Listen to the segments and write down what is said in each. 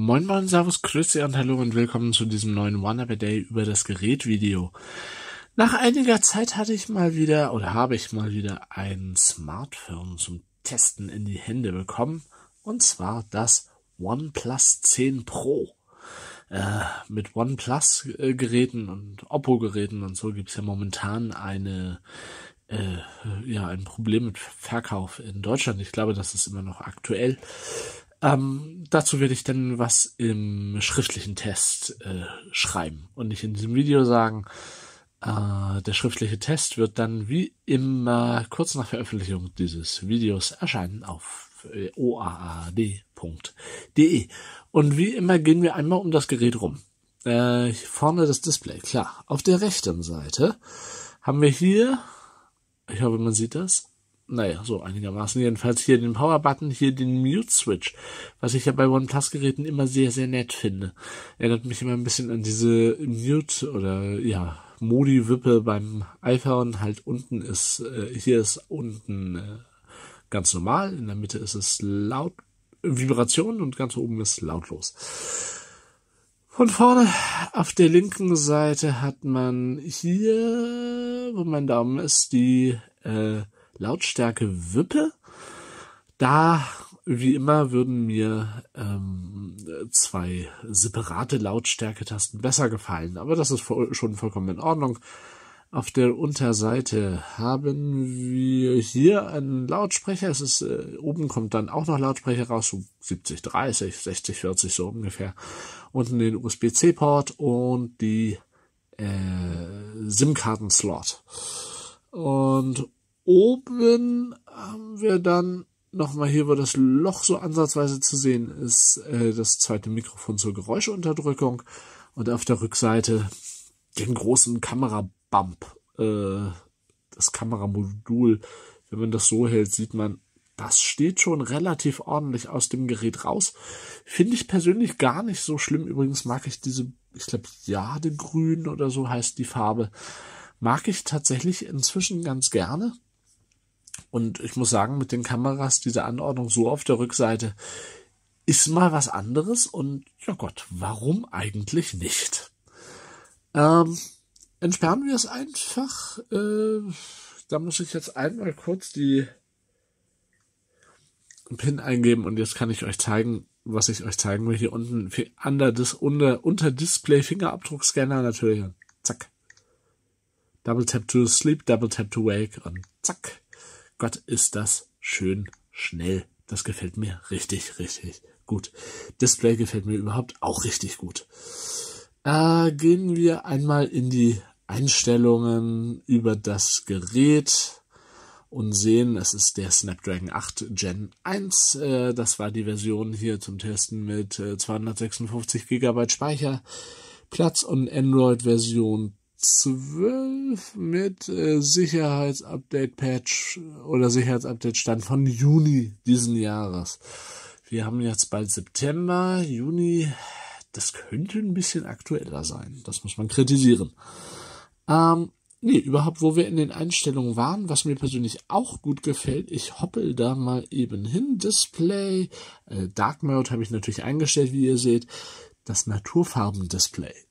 Moin Moin, Servus, Grüße und Hallo und willkommen zu diesem neuen One Up a Day über das Gerät Video. Nach einiger Zeit hatte ich mal wieder oder habe ich mal wieder ein Smartphone zum Testen in die Hände bekommen und zwar das OnePlus 10 Pro. Äh, mit OnePlus-Geräten und Oppo-Geräten und so gibt es ja momentan eine äh, ja ein Problem mit Verkauf in Deutschland. Ich glaube, das ist immer noch aktuell. Ähm, dazu werde ich dann was im schriftlichen Test äh, schreiben und nicht in diesem Video sagen. Äh, der schriftliche Test wird dann wie immer kurz nach Veröffentlichung dieses Videos erscheinen auf äh, oaad.de. Und wie immer gehen wir einmal um das Gerät rum. Äh, vorne das Display, klar. Auf der rechten Seite haben wir hier ich hoffe, man sieht das. Naja, so einigermaßen. Jedenfalls hier den Power-Button, hier den Mute-Switch, was ich ja bei OnePlus-Geräten immer sehr, sehr nett finde. Erinnert mich immer ein bisschen an diese Mute oder ja, Modi-Wippe beim iPhone. Halt unten ist, äh, hier ist unten äh, ganz normal, in der Mitte ist es laut, Vibration und ganz oben ist lautlos. Von vorne auf der linken Seite hat man hier, wo mein Daumen ist, die äh, Lautstärke Wippe. Da, wie immer, würden mir ähm, zwei separate Lautstärketasten besser gefallen, aber das ist schon vollkommen in Ordnung. Auf der Unterseite haben wir hier einen Lautsprecher. Es ist äh, oben kommt dann auch noch Lautsprecher raus, so 70, 30, 60, 40 so ungefähr. Unten den USB-C-Port und die äh, SIM-Karten-Slot. Und oben haben wir dann nochmal hier, wo das Loch so ansatzweise zu sehen ist, äh, das zweite Mikrofon zur Geräuschunterdrückung und auf der Rückseite den großen Kamera Bump, äh, das Kameramodul, wenn man das so hält, sieht man, das steht schon relativ ordentlich aus dem Gerät raus. Finde ich persönlich gar nicht so schlimm. Übrigens mag ich diese, ich glaube, Jadegrün oder so heißt die Farbe. Mag ich tatsächlich inzwischen ganz gerne. Und ich muss sagen, mit den Kameras, diese Anordnung so auf der Rückseite, ist mal was anderes. Und ja Gott, warum eigentlich nicht? Ähm, entsperren wir es einfach. Äh, da muss ich jetzt einmal kurz die PIN eingeben und jetzt kann ich euch zeigen, was ich euch zeigen will. Hier unten under, dis, unter, Display Fingerabdruckscanner natürlich. Zack. Double tap to sleep, double tap to wake und zack. Gott, ist das schön schnell. Das gefällt mir richtig, richtig gut. Display gefällt mir überhaupt auch richtig gut. Äh, gehen wir einmal in die Einstellungen über das Gerät und sehen, es ist der Snapdragon 8 Gen 1. Äh, das war die Version hier zum Testen mit äh, 256 GB Speicherplatz und Android Version 12 mit äh, Sicherheitsupdate Patch oder Sicherheitsupdate Stand von Juni diesen Jahres. Wir haben jetzt bald September, Juni. Das könnte ein bisschen aktueller sein. Das muss man kritisieren. Ähm, nee, überhaupt, wo wir in den Einstellungen waren, was mir persönlich auch gut gefällt, ich hoppel da mal eben hin. Display, äh, Dark Mode habe ich natürlich eingestellt, wie ihr seht. Das Naturfarben-Display.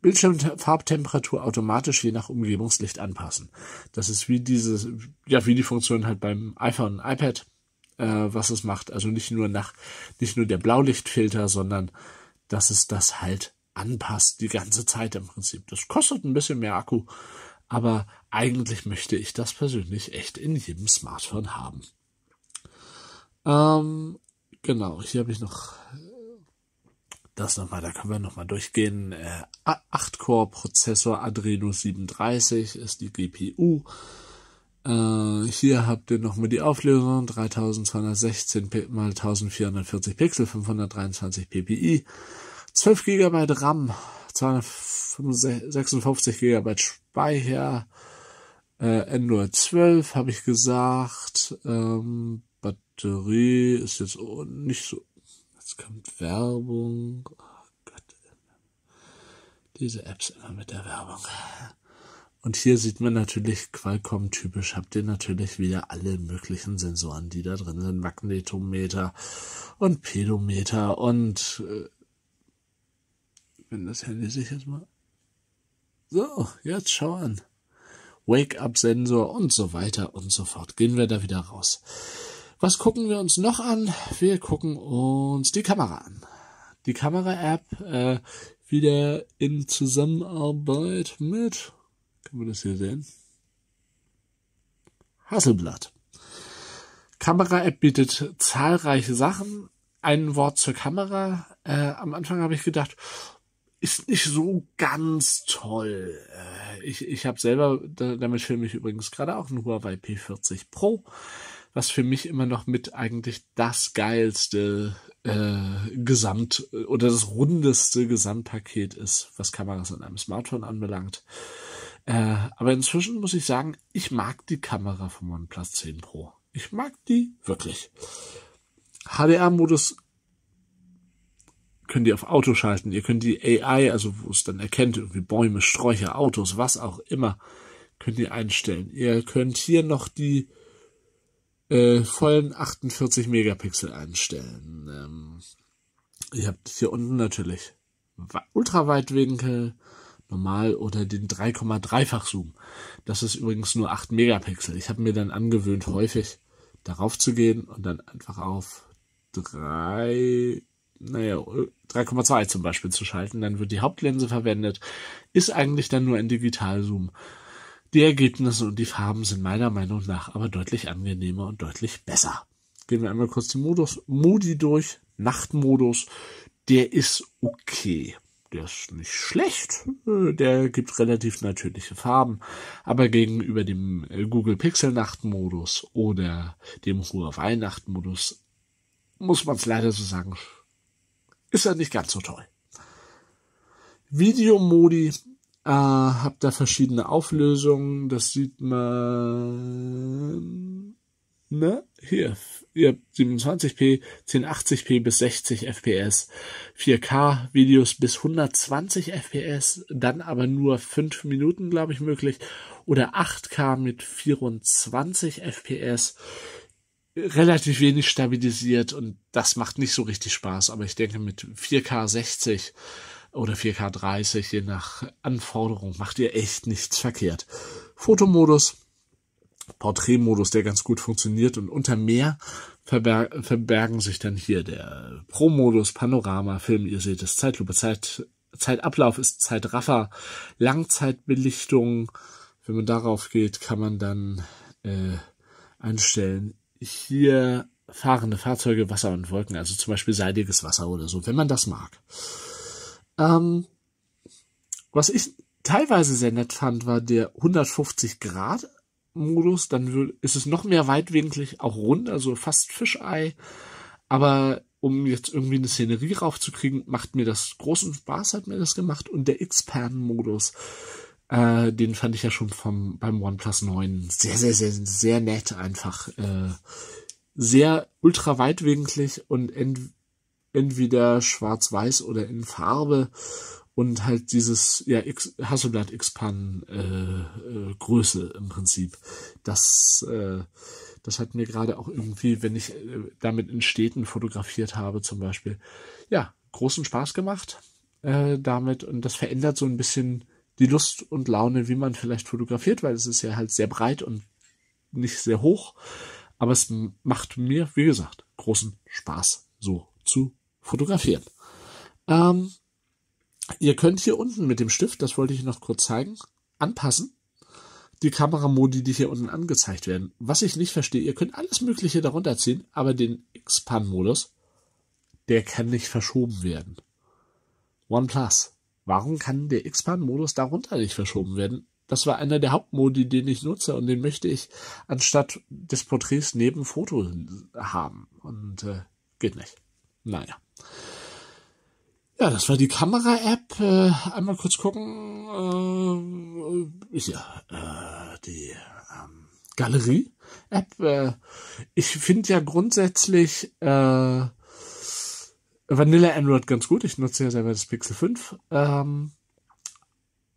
Bildschirmfarbtemperatur automatisch je nach Umgebungslicht anpassen. Das ist wie dieses, ja, wie die Funktion halt beim iPhone und iPad, äh, was es macht. Also nicht nur nach, nicht nur der Blaulichtfilter, sondern dass es das halt anpasst die ganze Zeit im Prinzip. Das kostet ein bisschen mehr Akku, aber eigentlich möchte ich das persönlich echt in jedem Smartphone haben. Ähm, genau, hier habe ich noch das nochmal, da können wir nochmal durchgehen. Äh, 8-Core-Prozessor Adreno 37 ist die GPU. Äh, hier habt ihr nochmal die Auflösung 3216 x 1440 Pixel, 523 ppi. 12 GB RAM, 256 GB Speicher, äh, Android 12 habe ich gesagt. Ähm, Batterie ist jetzt nicht so. Jetzt kommt Werbung. Oh Gott. Diese Apps immer mit der Werbung. Und hier sieht man natürlich Qualcomm typisch, habt ihr natürlich wieder alle möglichen Sensoren, die da drin sind. Magnetometer und Pedometer und äh, wenn das Handy sich jetzt mal. So, jetzt schau an. Wake-up-Sensor und so weiter und so fort. Gehen wir da wieder raus. Was gucken wir uns noch an? Wir gucken uns die Kamera an. Die Kamera-App äh, wieder in Zusammenarbeit mit kann man das hier sehen? Hasselblatt. Kamera-App bietet zahlreiche Sachen. Ein Wort zur Kamera. Äh, am Anfang habe ich gedacht, ist nicht so ganz toll. Äh, ich ich habe selber, da, damit filme ich übrigens gerade auch ein Huawei P40 Pro, was für mich immer noch mit eigentlich das geilste äh, Gesamt oder das rundeste Gesamtpaket ist, was Kameras in einem Smartphone anbelangt. Äh, aber inzwischen muss ich sagen, ich mag die Kamera vom OnePlus 10 Pro. Ich mag die wirklich. HDR-Modus könnt ihr auf Auto schalten. Ihr könnt die AI, also wo es dann erkennt, irgendwie Bäume, Sträucher, Autos, was auch immer, könnt ihr einstellen. Ihr könnt hier noch die äh, vollen 48 Megapixel einstellen. Ähm, ihr habt hier unten natürlich Ultraweitwinkel, normal oder den 3,3-fach Zoom. Das ist übrigens nur 8 Megapixel. Ich habe mir dann angewöhnt, häufig darauf zu gehen und dann einfach auf 3, naja, 3,2 zum Beispiel zu schalten. Dann wird die Hauptlinse verwendet. Ist eigentlich dann nur ein Digitalzoom. Die Ergebnisse und die Farben sind meiner Meinung nach aber deutlich angenehmer und deutlich besser. Gehen wir einmal kurz die Modus, Modi durch. Nachtmodus, der ist okay der ist nicht schlecht, der gibt relativ natürliche Farben, aber gegenüber dem äh, Google Pixel Nachtmodus oder dem Huawei Nachtmodus muss man es leider so sagen, ist er nicht ganz so toll. Videomodi äh, habt da verschiedene Auflösungen, das sieht man ne? Hier, ihr habt 27p, 1080p bis 60 fps, 4K Videos bis 120 fps, dann aber nur 5 Minuten, glaube ich, möglich, oder 8K mit 24 fps, relativ wenig stabilisiert und das macht nicht so richtig Spaß, aber ich denke mit 4K 60 oder 4K 30, je nach Anforderung, macht ihr echt nichts verkehrt. Fotomodus Porträtmodus, der ganz gut funktioniert. Und unter mehr verberg verbergen sich dann hier der Pro-Modus, Panorama, Film, ihr seht es, Zeitlupe, Zeit, Zeitablauf ist Zeitraffer, Langzeitbelichtung, wenn man darauf geht, kann man dann äh, einstellen, hier fahrende Fahrzeuge, Wasser und Wolken, also zum Beispiel seidiges Wasser oder so, wenn man das mag. Ähm, was ich teilweise sehr nett fand, war der 150 Grad Modus, dann ist es noch mehr weitwinklig, auch rund, also fast Fischei. Aber um jetzt irgendwie eine Szenerie raufzukriegen, macht mir das großen Spaß, hat mir das gemacht. Und der Expand-Modus, äh, den fand ich ja schon vom beim OnePlus 9 sehr, sehr, sehr, sehr nett einfach. Äh, sehr ultra weitwinklig und ent entweder schwarz-weiß oder in Farbe und halt dieses ja X, Hasselblatt X-Pan äh, äh, Größe im Prinzip. Das äh, das hat mir gerade auch irgendwie, wenn ich äh, damit in Städten fotografiert habe zum Beispiel, ja großen Spaß gemacht äh, damit und das verändert so ein bisschen die Lust und Laune, wie man vielleicht fotografiert, weil es ist ja halt sehr breit und nicht sehr hoch, aber es macht mir, wie gesagt, großen Spaß, so zu fotografieren. Ähm, Ihr könnt hier unten mit dem Stift, das wollte ich noch kurz zeigen, anpassen. Die Kameramodi, die hier unten angezeigt werden. Was ich nicht verstehe, ihr könnt alles Mögliche darunter ziehen, aber den Expand-Modus, der kann nicht verschoben werden. OnePlus. Warum kann der Expand-Modus darunter nicht verschoben werden? Das war einer der Hauptmodi, den ich nutze und den möchte ich anstatt des Porträts neben Foto haben. Und äh, geht nicht. Naja. Ja, das war die Kamera-App. Äh, einmal kurz gucken. Äh, ist ja äh, die ähm, Galerie-App. Äh, ich finde ja grundsätzlich äh, Vanilla Android ganz gut. Ich nutze ja selber das Pixel 5. Ähm,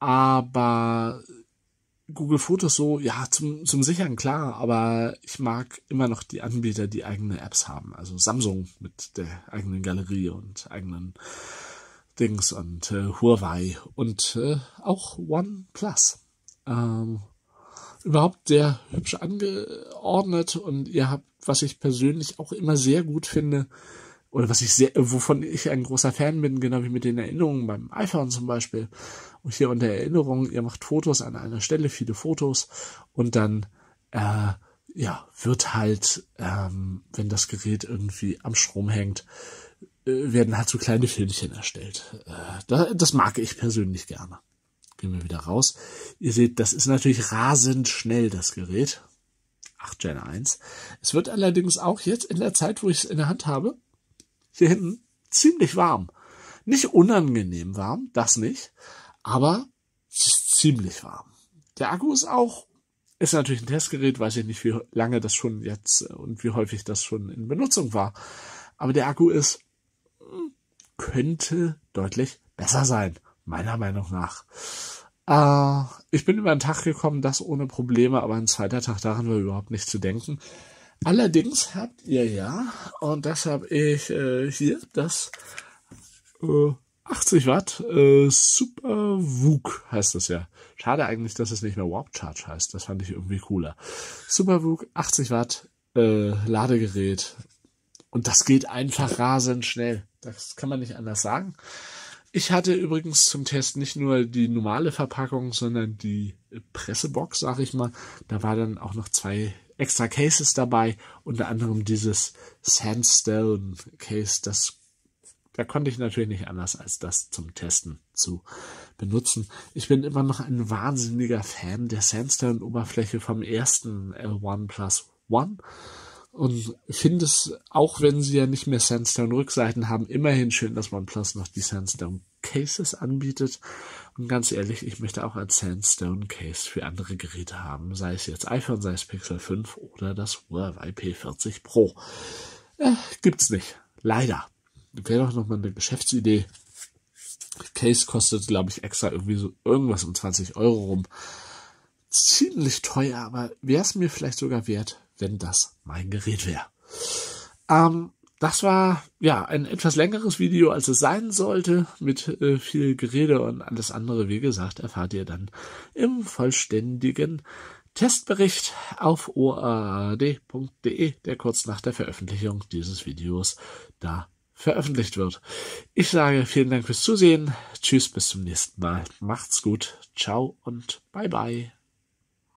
aber Google Fotos so, ja, zum, zum Sichern klar, aber ich mag immer noch die Anbieter, die eigene Apps haben. Also Samsung mit der eigenen Galerie und eigenen Dings und äh, Huawei und äh, auch OnePlus. Ähm, überhaupt sehr hübsch angeordnet und ihr habt, was ich persönlich auch immer sehr gut finde, oder was ich sehr, wovon ich ein großer Fan bin, genau wie mit den Erinnerungen beim iPhone zum Beispiel. Und hier unter Erinnerung, ihr macht Fotos an einer Stelle, viele Fotos und dann äh, ja wird halt, ähm, wenn das Gerät irgendwie am Strom hängt, äh, werden halt so kleine Filmchen erstellt. Äh, das mag ich persönlich gerne. Gehen wir wieder raus. Ihr seht, das ist natürlich rasend schnell, das Gerät. 8 Gen 1. Es wird allerdings auch jetzt in der Zeit, wo ich es in der Hand habe, hier hinten ziemlich warm. Nicht unangenehm warm, das nicht, aber ziemlich warm. Der Akku ist auch, ist natürlich ein Testgerät, weiß ich nicht, wie lange das schon jetzt und wie häufig das schon in Benutzung war. Aber der Akku ist, hm, könnte deutlich besser sein, meiner Meinung nach. Äh, ich bin über den Tag gekommen, das ohne Probleme, aber ein zweiter Tag daran war überhaupt nicht zu denken. Allerdings habt ihr ja, und das habe ich äh, hier, das äh, 80 Watt äh, Super VOOC heißt das ja. Schade eigentlich, dass es nicht mehr Warp Charge heißt. Das fand ich irgendwie cooler. Super VOOC, 80 Watt äh, Ladegerät. Und das geht einfach rasend schnell. Das kann man nicht anders sagen. Ich hatte übrigens zum Test nicht nur die normale Verpackung, sondern die Pressebox, sag ich mal. Da war dann auch noch zwei extra Cases dabei, unter anderem dieses Sandstone Case, das da konnte ich natürlich nicht anders, als das zum Testen zu benutzen. Ich bin immer noch ein wahnsinniger Fan der Sandstone-Oberfläche vom ersten L1 Plus One und finde es, auch wenn sie ja nicht mehr Sandstone-Rückseiten haben, immerhin schön, dass OnePlus noch die Sandstone Cases anbietet. Und ganz ehrlich, ich möchte auch ein Sandstone Case für andere Geräte haben, sei es jetzt iPhone, sei es Pixel 5 oder das Huawei P40 Pro. Äh, gibt's nicht. Leider. Wäre doch nochmal eine Geschäftsidee. Case kostet, glaube ich, extra irgendwie so irgendwas um 20 Euro rum. Ziemlich teuer, aber wäre es mir vielleicht sogar wert, wenn das mein Gerät wäre. Ähm, das war ja ein etwas längeres Video, als es sein sollte, mit äh, viel Gerede und alles andere, wie gesagt, erfahrt ihr dann im vollständigen Testbericht auf oad.de, der kurz nach der Veröffentlichung dieses Videos da veröffentlicht wird. Ich sage vielen Dank fürs Zusehen. Tschüss, bis zum nächsten Mal. Macht's gut. Ciao und bye bye.